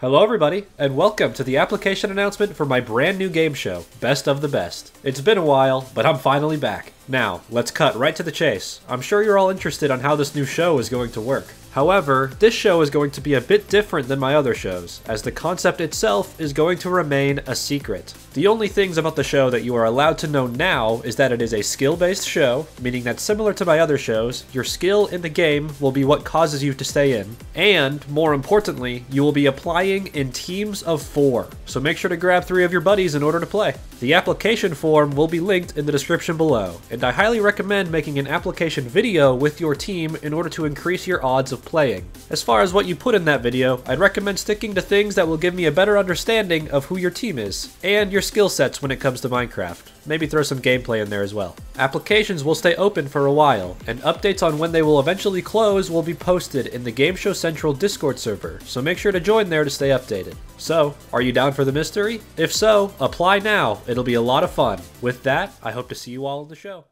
Hello, everybody, and welcome to the application announcement for my brand new game show, Best of the Best. It's been a while, but I'm finally back. Now, let's cut right to the chase. I'm sure you're all interested on how this new show is going to work. However, this show is going to be a bit different than my other shows, as the concept itself is going to remain a secret. The only things about the show that you are allowed to know now is that it is a skill based show, meaning that similar to my other shows, your skill in the game will be what causes you to stay in, and more importantly, you will be applying in teams of four. So make sure to grab three of your buddies in order to play. The application form will be linked in the description below, and I highly recommend making an application video with your team in order to increase your odds playing. As far as what you put in that video, I'd recommend sticking to things that will give me a better understanding of who your team is, and your skill sets when it comes to Minecraft. Maybe throw some gameplay in there as well. Applications will stay open for a while, and updates on when they will eventually close will be posted in the Game Show Central Discord server, so make sure to join there to stay updated. So, are you down for the mystery? If so, apply now. It'll be a lot of fun. With that, I hope to see you all in the show.